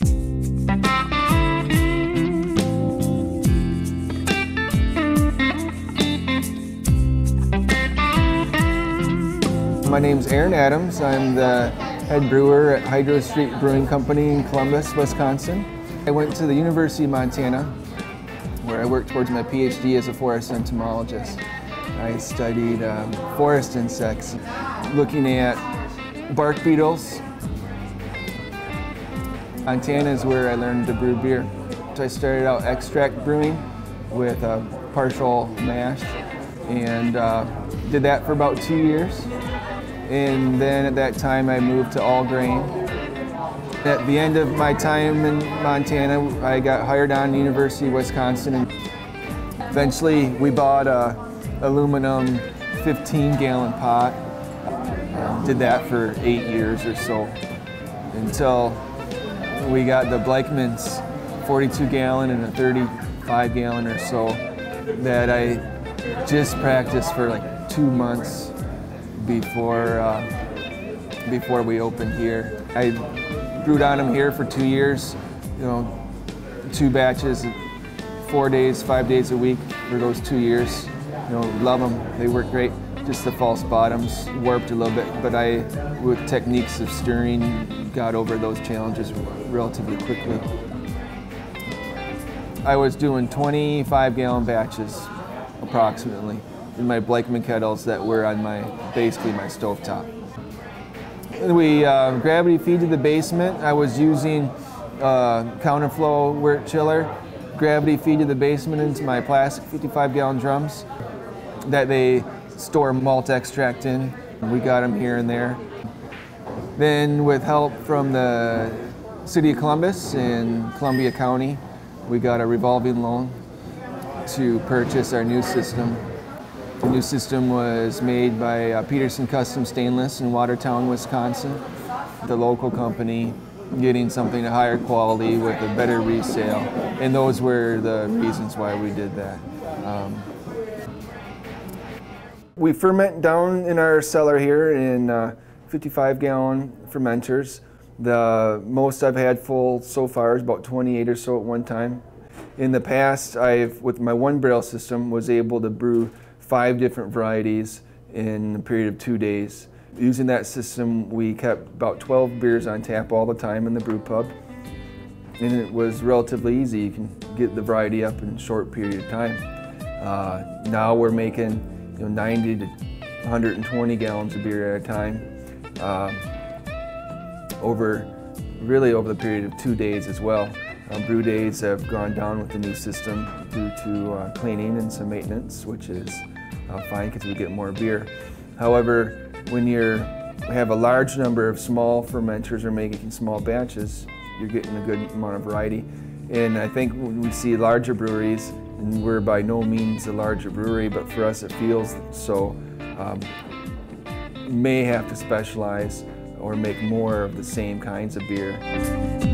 My name's Aaron Adams. I'm the head brewer at Hydro Street Brewing Company in Columbus, Wisconsin. I went to the University of Montana where I worked towards my PhD as a forest entomologist. I studied um, forest insects, looking at bark beetles. Montana is where I learned to brew beer. So I started out extract brewing with a partial mash and uh, did that for about two years. And then at that time I moved to all grain. At the end of my time in Montana, I got hired on the University of Wisconsin. And eventually we bought a aluminum 15 gallon pot. Um, did that for eight years or so until we got the Blichmann's 42 gallon and a 35 gallon or so that I just practiced for like two months before uh, before we opened here. I brewed on them here for two years, you know, two batches, four days, five days a week for those two years. You know, love them. They work great. Just the false bottoms warped a little bit, but I, with techniques of stirring, got over those challenges relatively quickly. I was doing 25 gallon batches approximately in my Blichmann kettles that were on my, basically my stovetop. We uh, gravity feed to the basement. I was using uh, counterflow wort chiller, gravity feed to the basement into my plastic 55 gallon drums that they store malt extract in. We got them here and there. Then with help from the City of Columbus and Columbia County, we got a revolving loan to purchase our new system. The new system was made by uh, Peterson Custom Stainless in Watertown, Wisconsin. The local company getting something of higher quality with a better resale. And those were the reasons why we did that. Um, we ferment down in our cellar here in uh, 55 gallon fermenters. The most I've had full so far is about 28 or so at one time. In the past, I've, with my one barrel system, was able to brew five different varieties in a period of two days. Using that system, we kept about 12 beers on tap all the time in the brew pub. And it was relatively easy. You can get the variety up in a short period of time. Uh, now we're making you know, 90 to 120 gallons of beer at a time uh, over really over the period of two days as well. Uh, brew days have gone down with the new system due to uh, cleaning and some maintenance, which is uh, fine because we get more beer. However, when you have a large number of small fermenters or making small batches, you're getting a good amount of variety. And I think when we see larger breweries, and we're by no means a larger brewery, but for us it feels so, um, may have to specialize or make more of the same kinds of beer.